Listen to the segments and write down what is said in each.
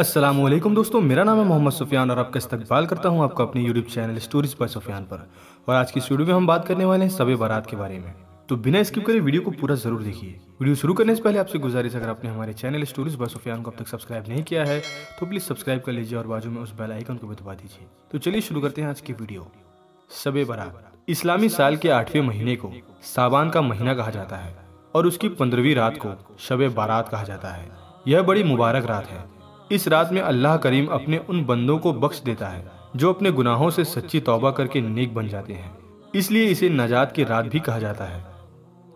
वालेकुम दोस्तों, मेरा नाम है मोहम्मद सुफियान और आपका इस्तकबाल करता हूँ आपका अपने YouTube channel stories by Sufiyan पर। और आज की स्टूडियो में हम बात करने वाले हैं सबे बारात के बारे में। तो बिना स्किप करे वीडियो को पूरा ज़रूर देखिए। वीडियो शुरू करने से पहले आपसे गुजारिश अगर आपने हमारे चैनल स्टोरीज बाय सुफियान को अब तक सब्सक्राइब नहीं किया है तो प्लीज़ सब्सक्राइब कर लीजिए और बाजू में उस बेल आइकन को भी दबा दीजिए। तो चलिए शुरू करते हैं आज की वीडियो सबे बारात। इस्लामी साल के आठवें महीने को साबान का महीना कहा जाता है और उसकी पंद्रहवीं रात को शब बारात कहा जाता है। यह बड़ी मुबारक रात है। इस रात में अल्लाह करीम अपने उन बंदों को बख्श देता है, जो अपने गुनाहों से सच्ची तौबा करके नेक बन जाते हैं। इसलिए इसे नजात की रात भी कहा जाता है।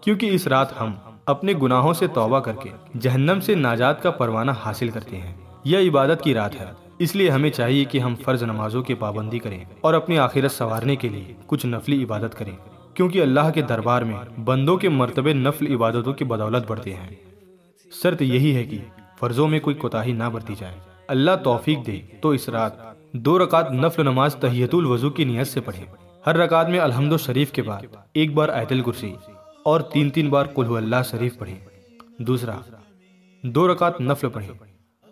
क्योंकि इस रात हम अपने गुनाहों से तौबा करके जहन्नम से नाजात का परवाना हासिल करते हैं। यह इबादत की रात है। इसलिए हमें चाहिए कि हम फ़र्ज़ नमाजों की पाबंदी करें और अपनी आखिरत संवारने के लिए कुछ नफली इबादत करें। क्योंकि अल्लाह के दरबार में बंदों के मर्तबे नफल इबादतों की बदौलत बढ़ते हैं। शर्त यही है कि फर्जों में कोई कोताही ना बरती जाए। अल्लाह तौफीक दे तो इस रात दो रकात नफल नमाज़ तहियतुल वज़ू की नियत से पढ़ें। हर रकात में अलहमद शरीफ के बाद एक बार आयतल कुर्सी और तीन तीन बार कुल अल्लाह शरीफ पढ़ें। दूसरा, दो रकात नफल पढ़ें।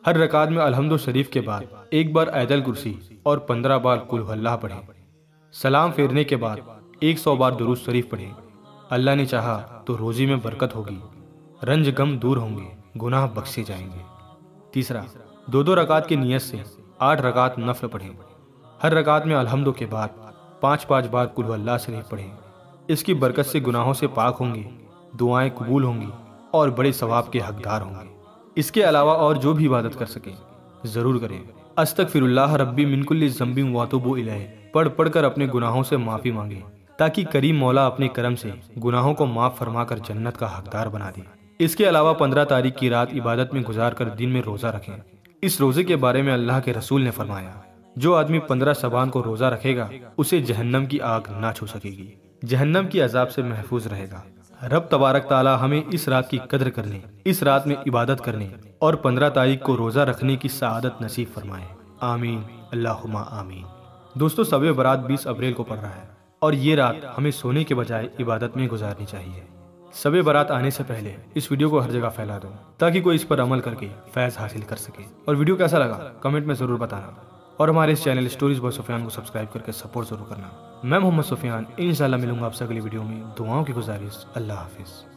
हर रकात में अलहमद शरीफ के बाद एक बार आयतल कुर्सी और पंद्रह बार कुल अल्लाह पढ़ें। सलाम फेरने के बाद एक सौ बार दुरुस्त शरीफ पढ़ें। अल्लाह ने चाहा तो रोजी में बरकत होगी, रंज गम दूर होंगे। गुनाह बख्शे जाएँगे। तीसरा दो दो रकात की नीयत से आठ रकात नफल पढ़ें। हर रकात में अलहमदों के बाद पाँच पाँच बार कुल्ला शरीफ पढ़ें। इसकी बरकत से गुनाहों से पाक होंगे, दुआएँ कबूल होंगी और बड़े सवाब के हकदार होंगे। इसके अलावा और जो भी इबादत कर सकें, ज़रूर करें। अस्तक फिर रब्बी मिनकुल्ल जम्बी वातुबो इलह। पढ़ पढ़ कर अपने गुनाहों से माफ़ी मांगे, ताकि करीम मौला अपने करम से गुनाहों को माफ़ फरमा कर जन्नत का हकदार बना दे। इसके अलावा पंद्रह तारीख की रात इबादत में गुजार कर दिन में रोज़ा रखें। इस रोज़े के बारे में अल्लाह के रसूल ने फरमाया, जो आदमी पंद्रह सबान को रोज़ा रखेगा, उसे जहन्नम की आग ना छू सकेगी। जहन्नम की अजाब से महफूज रहेगा। रब तबारक ताला हमें इस रात की कदर करने, इस रात में इबादत करने और पंद्रह तारीख को रोज़ा रखने की सआदत नसीब फरमाए। आमीन। अल्लाहुम्मा आमीन। दोस्तों सवे बरात 20 अप्रैल को पड़ रहा है और ये रात हमें सोने के बजाय इबादत में गुजारनी चाहिए। सबे बारात आने से पहले इस वीडियो को हर जगह फैला दो, ताकि कोई इस पर अमल करके फैज हासिल कर सके। और वीडियो कैसा लगा, कमेंट में ज़रूर बताना। और हमारे इस चैनल स्टोरीज बॉय सुफियान को सब्सक्राइब करके सपोर्ट ज़रूर करना। मैं मोहम्मद सुफियान इन मिलूँगा आपसे अगली वीडियो में। दुआओं की गुजारिश, अल्लाह हाफिज़।